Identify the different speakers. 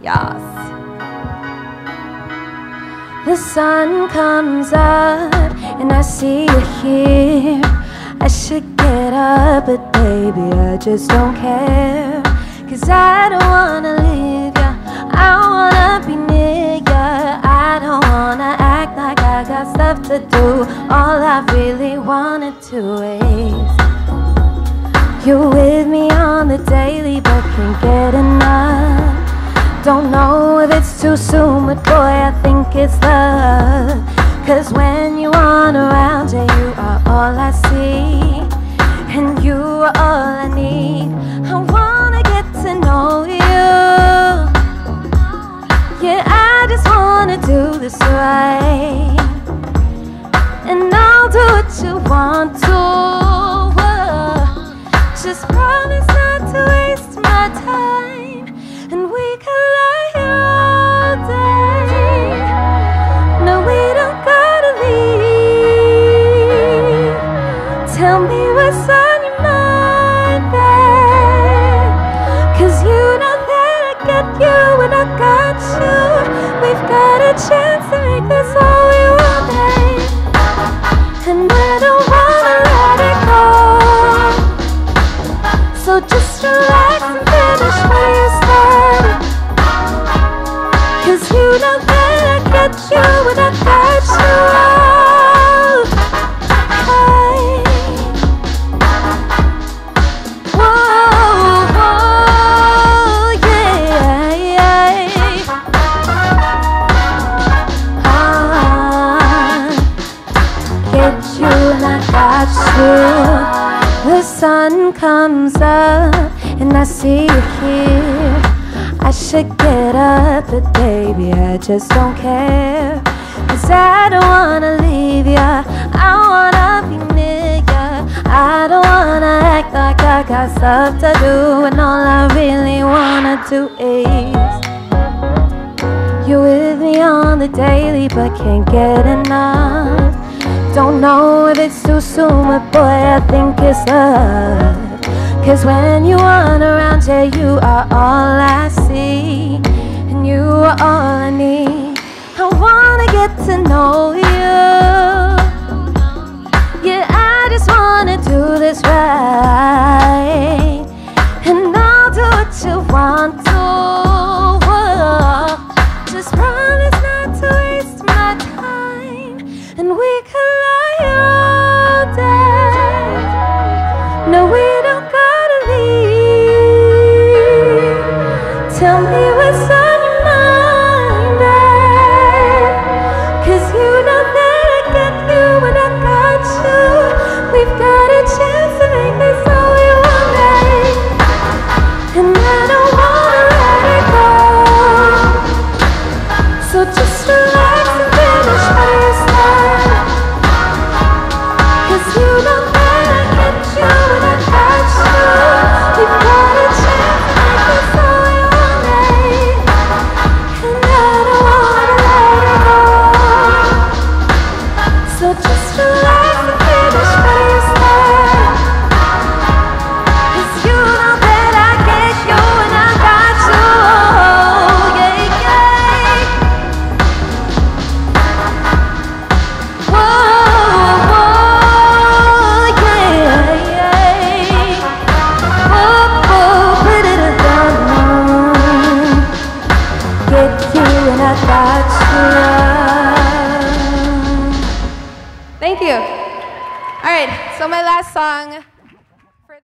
Speaker 1: Yes. The sun comes up and I see you here. I should get up, but baby, I just don't care. Cause I don't wanna leave ya. I wanna be near ya. I don't wanna act like I got stuff to do. All I really wanna do is you're with me on the daily, it's too soon, but boy, I think it's love. Cause when you aren't around, yeah, you are all I see. And you are all I need. I wanna get to know you. Yeah, I just wanna do this right. And I'll do what you want to. Just promise not to waste my time. Tell me what's on your mind, babe. Cause you know that I got you and I got you. We've got a chance to make this all we want, babe. And I don't wanna let it go. So just relax and finish what you started. Cause you know that I got you and I sun comes up and I see you here. I should get up, but baby, I just don't care. Cause I don't wanna leave ya. I wanna be near ya. I don't wanna act like I got stuff to do. And all I really wanna do is. You're with me on the daily, but can't get enough. Don't know if it's too soon, but boy, I think it's love. Cause when you aren't around, yeah, you are all I see. And you are all I need. I wanna get to know you. Yeah, I just wanna do this right. And I'll do what you want to. No, we don't gotta leave. Tell me what's on
Speaker 2: my last song